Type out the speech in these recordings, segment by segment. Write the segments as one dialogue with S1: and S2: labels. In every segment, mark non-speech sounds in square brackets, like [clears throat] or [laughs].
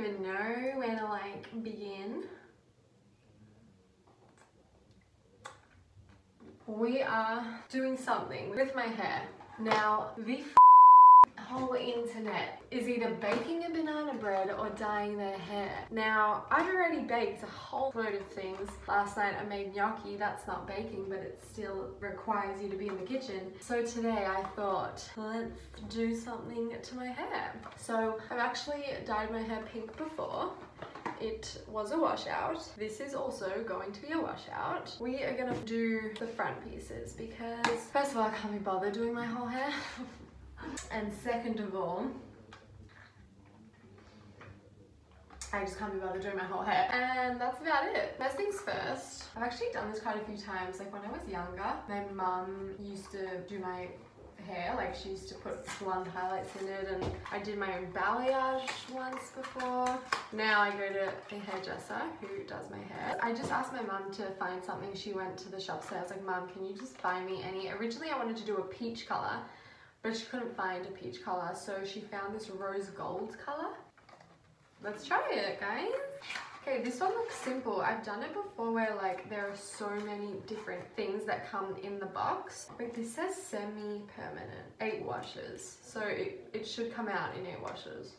S1: even know where to like begin. We are doing something with my hair. Now, the whole internet is either baking a banana bread or dyeing their hair. Now, I've already baked a whole load of things. Last night I made gnocchi, that's not baking, but it still requires you to be in the kitchen. So today I thought, let's do something to my hair. So I've actually dyed my hair pink before. It was a washout. This is also going to be a washout. We are gonna do the front pieces because first of all, I can't be bothered doing my whole hair. [laughs] And second of all, I just can't be bothered doing my whole hair. And that's about it. First things first, I've actually done this quite a few times. Like when I was younger, my mum used to do my hair like she used to put blonde highlights in it and I did my own balayage once before now I go to a hairdresser who does my hair I just asked my mum to find something she went to the shop so I was like mum can you just find me any originally I wanted to do a peach color but she couldn't find a peach color so she found this rose gold color. Let's try it guys. Okay this one looks simple. I've done it before where like there are so many different things that come in the box. But this says semi-permanent. Eight washes. So it, it should come out in eight washes.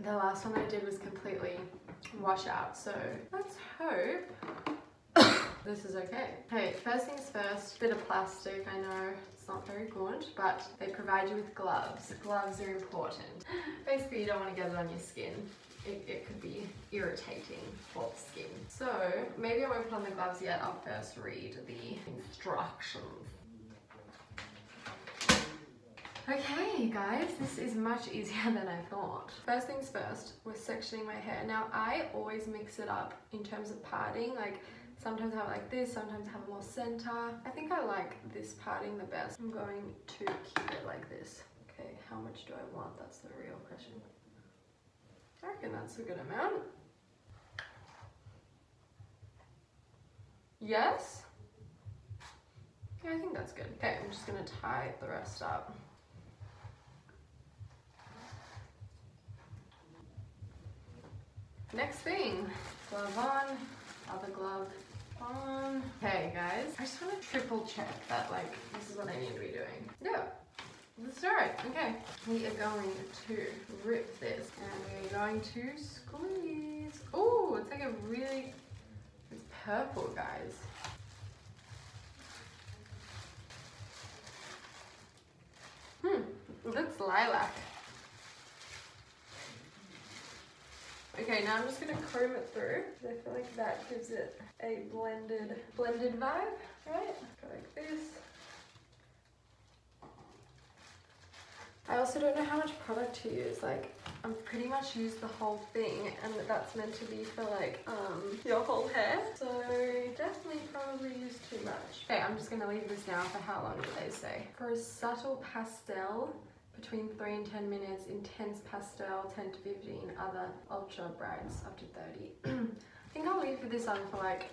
S1: The last one I did was completely wash out. So let's hope this is okay. Okay, first things first, bit of plastic, I know it's not very good, but they provide you with gloves. Gloves are important. Basically, you don't want to get it on your skin. It, it could be irritating for the skin. So, maybe I won't put on the gloves yet, I'll first read the instructions. Okay guys, this is much easier [laughs] than I thought. First things first, we're sectioning my hair. Now I always mix it up in terms of parting, like Sometimes I have it like this, sometimes I have it more center. I think I like this parting the best. I'm going to keep it like this. Okay, how much do I want? That's the real question. I reckon that's a good amount. Yes? Yeah, I think that's good. Okay, I'm just gonna tie the rest up. Next thing, glove on, other glove on. Okay guys, I just want to triple check that like this is what I need to be doing. Yeah, let's do it. Okay, we are going to rip this and we're going to squeeze. Oh, it's like a really, it's purple guys. Hmm, it looks lilac. Okay, now I'm just gonna comb it through. I feel like that gives it a blended, blended vibe, right? Go like this. I also don't know how much product to use. Like, I'm pretty much used the whole thing and that's meant to be for like um, your whole hair. So definitely probably use too much. Okay, I'm just gonna leave this now for how long do they say? For a subtle pastel, between 3 and 10 minutes, intense pastel 10 to 15, other ultra brights up to 30. [clears throat] I think I'll leave this on for like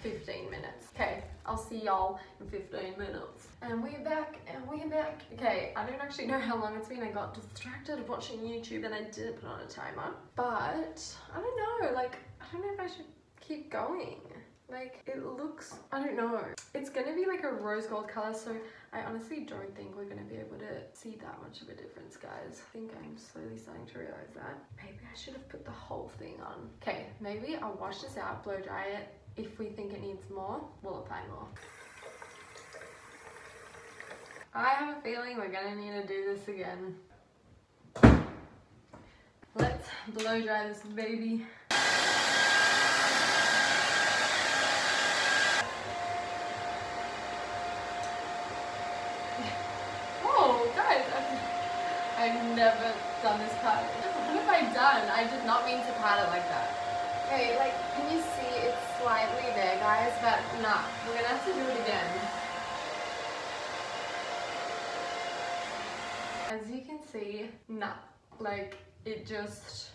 S1: 15 minutes. Okay, I'll see y'all in 15 minutes. And we're back, and we're back. Okay, I don't actually know how long it's been. I got distracted watching YouTube and I didn't put on a timer. But, I don't know, like, I don't know if I should keep going. Like, it looks, I don't know. It's gonna be like a rose gold color, so I honestly don't think we're gonna be able to see that much of a difference, guys. I think I'm slowly starting to realize that. Maybe I should have put the whole thing on. Okay, maybe I'll wash this out, blow dry it. If we think it needs more, we'll apply more. I have a feeling we're gonna need to do this again. Let's blow dry this baby. I've never done this part. What have I done? I did not mean to pat it like that. Okay, like, can you see it's slightly there, guys? But nah, we're gonna have to do it again. As you can see, nah, like, it just,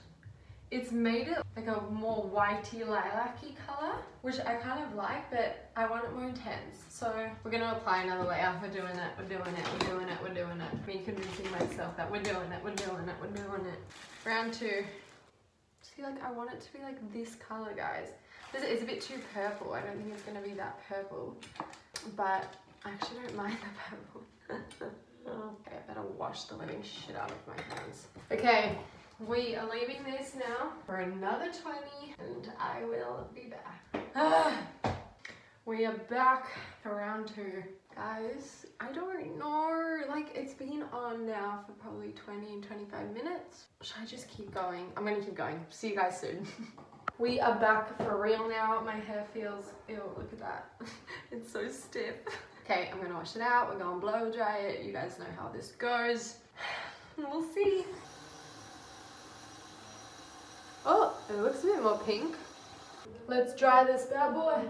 S1: it's made it like a more whitey lilac-y color, which I kind of like, but I want it more intense. So we're gonna apply another layer. We're doing it, we're doing it, we're doing it, we're doing it. Me convincing myself that we're doing it, we're doing it, we're doing it. Round two. See, like I want it to be like this color, guys. It's a bit too purple. I don't think it's gonna be that purple, but I actually don't mind the purple. [laughs] okay, I better wash the living shit out of my hands. Okay, we are leaving this now for another 20 and I will be back. [sighs] we are back for round two. Guys, I don't know, like it's been on now for probably 20 and 25 minutes. Should I just keep going? I'm gonna keep going. See you guys soon. [laughs] we are back for real now. My hair feels, ew, look at that. [laughs] it's so stiff. Okay, I'm gonna wash it out. We're gonna blow dry it. You guys know how this goes. [sighs] We'll see. Oh, it looks a bit more pink. Let's dry this bad boy.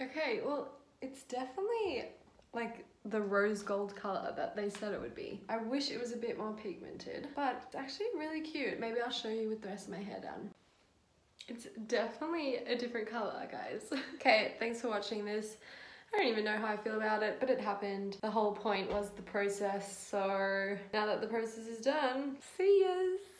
S1: Okay, well, it's definitely like the rose gold color that they said it would be. I wish it was a bit more pigmented, but it's actually really cute. Maybe I'll show you with the rest of my hair done. It's definitely a different color, guys. [laughs] okay, thanks for watching this. I don't even know how I feel about it, but it happened. The whole point was the process, so now that the process is done, see yous!